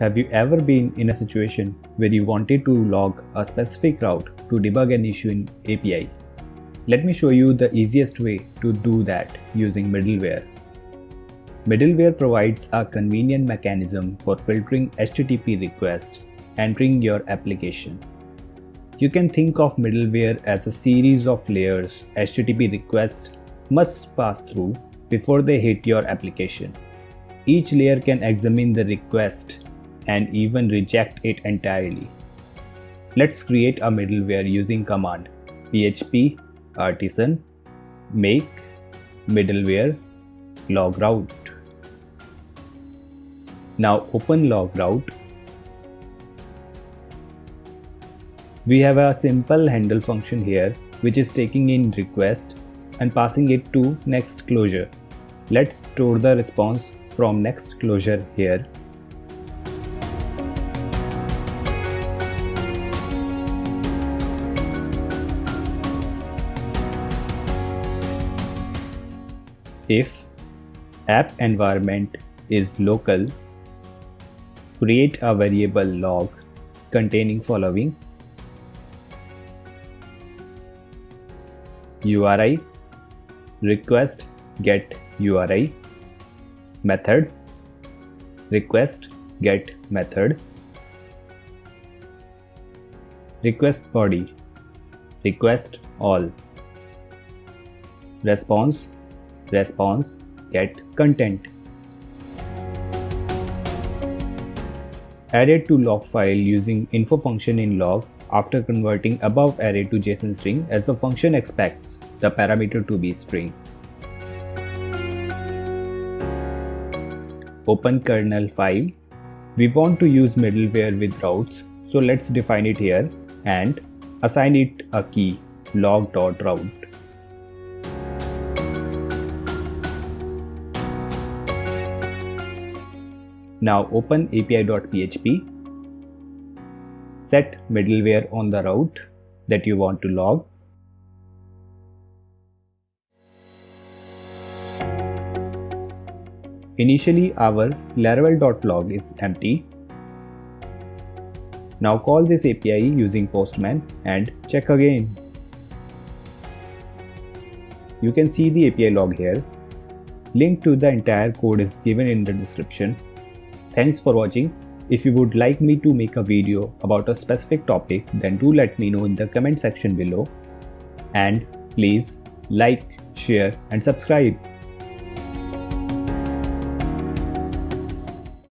Have you ever been in a situation where you wanted to log a specific route to debug an issue in API? Let me show you the easiest way to do that using middleware. Middleware provides a convenient mechanism for filtering HTTP requests entering your application. You can think of middleware as a series of layers HTTP requests must pass through before they hit your application. Each layer can examine the request and even reject it entirely. Let's create a middleware using command php artisan make middleware log route. Now open log route. We have a simple handle function here which is taking in request and passing it to next closure. Let's store the response from next closure here If app environment is local, create a variable log containing following URI request get URI method request get method request body request all response response get content. Added to log file using info function in log after converting above array to JSON string as the function expects the parameter to be string. Open kernel file. We want to use middleware with routes so let's define it here and assign it a key log.route. Now open api.php, set middleware on the route that you want to log. Initially our laravel.log is empty. Now call this API using Postman and check again. You can see the API log here. Link to the entire code is given in the description. Thanks for watching. If you would like me to make a video about a specific topic then do let me know in the comment section below. And please like, share and subscribe.